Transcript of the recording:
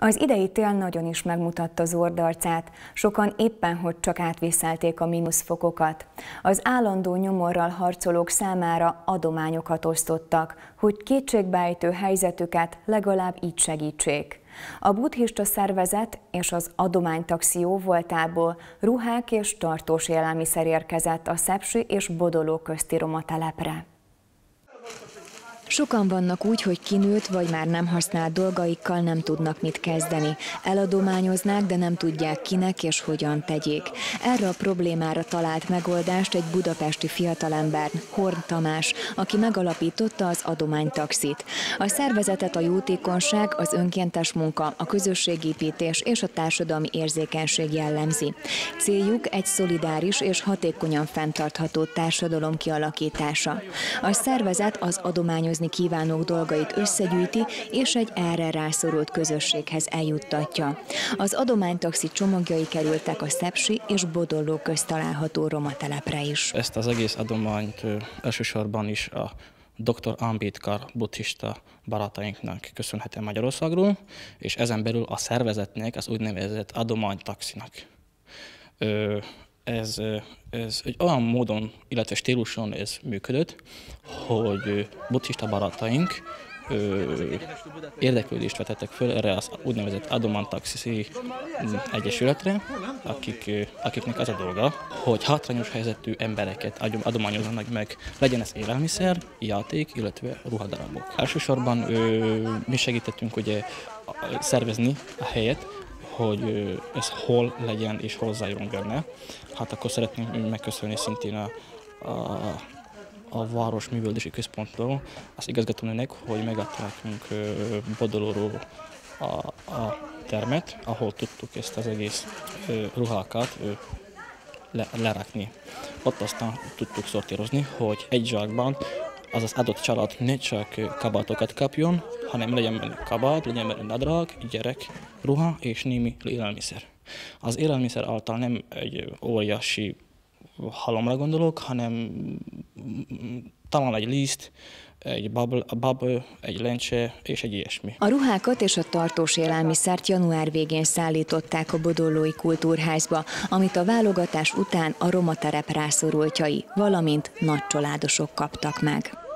Az idei tél nagyon is megmutatta ordarcát, sokan éppen hogy csak átvészelték a mínuszfokokat. Az állandó nyomorral harcolók számára adományokat osztottak, hogy kétségbeejtő helyzetüket legalább így segítsék. A buddhista szervezet és az adománytaxi voltából ruhák és tartós élelmiszer érkezett a Szepsi és Bodoló közti roma telepre. Sokan vannak úgy, hogy kinőtt vagy már nem használt dolgaikkal nem tudnak mit kezdeni. Eladományoznák, de nem tudják kinek és hogyan tegyék. Erre a problémára talált megoldást egy budapesti fiatalember, Horn Tamás, aki megalapította az adománytaxit. A szervezetet a jótékonyság, az önkéntes munka, a közösségépítés és a társadalmi érzékenység jellemzi. Céljuk egy szolidáris és hatékonyan fenntartható társadalom kialakítása. A szervezet az adományozást létrehozni kívánók dolgait összegyűjti, és egy erre rászorult közösséghez eljuttatja. Az adománytaxi csomagjai kerültek a Szepsi és Bodolló közt található roma telepre is. Ezt az egész adományt elsősorban is a dr. Ambétkar buddhista barátainknak köszönhetem Magyarországról, és ezen belül a szervezetnek, az úgynevezett adománytaxinak ez, ez egy olyan módon, illetve stíluson ez működött, hogy buddhista barátaink ö, érdeklődést vetettek föl erre az úgynevezett Adoman Taxi Egyesületre, akik, akiknek az a dolga, hogy hátrányos helyzetű embereket adományozzanak meg, legyen ez élelmiszer, játék, illetve ruhadarabok. Elsősorban ö, mi segítettünk ugye szervezni a helyet, hogy ez hol legyen és zajljon benne. Hát akkor szeretném megköszönni szintén a, a, a Város Művöldési Központról az igazgatónőnek, hogy megadta nekünk Bodolóról a, a termet, ahol tudtuk ezt az egész ruhákat le, lerakni. Ott aztán tudtuk szortírozni, hogy egy zsákban az az adott család ne csak kabátokat kapjon, hanem legyen benne kabát, legyen benne nadrág, gyerek, ruha és némi élelmiszer. Az élelmiszer által nem egy óriási halomra gondolok, hanem talán egy liszt, egy bab, bab, egy lencse és egy ilyesmi. A ruhákat és a tartós élelmiszert január végén szállították a Bodollói Kultúrházba, amit a válogatás után a roma terep rászorultjai, valamint nagy családosok kaptak meg.